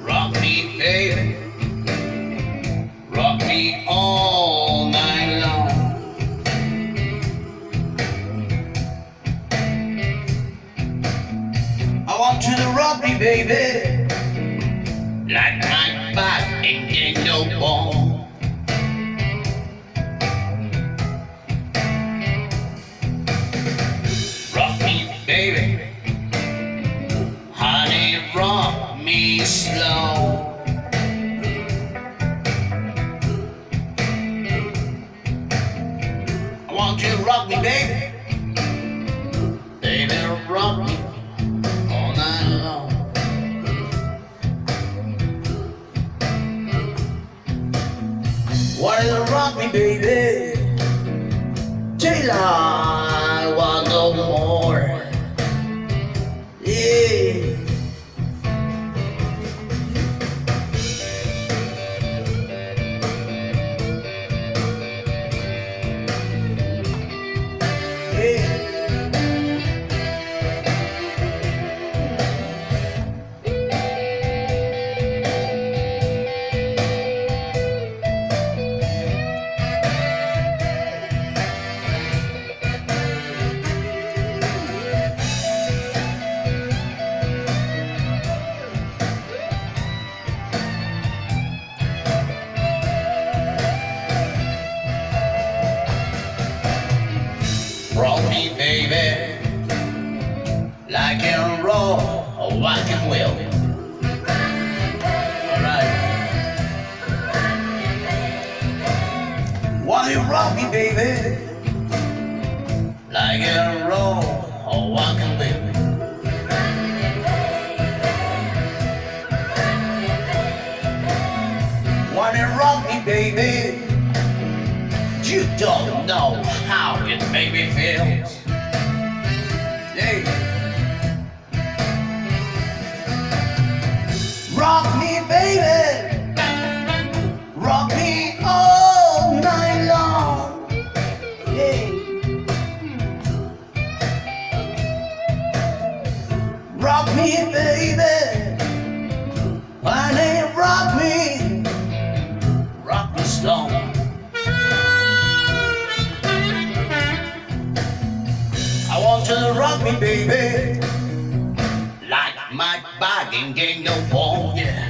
Rock me, baby. Rock me all night long. I want you to rock me, baby. Like my back ain't no bone. Me slow. I want you to rock me, baby. Baby, rock me all night long. Why you rock me, baby? Till like a roll or walking wheel. Alright. Why you rock me, baby, like a roll or walking wheel? Why you rock me, baby? You don't know how it made me feel. Rock me all night long. Hey. Rock me, baby. Rock me. Rock me. I want you to rock me, baby. Like my body ain't no bone, yeah.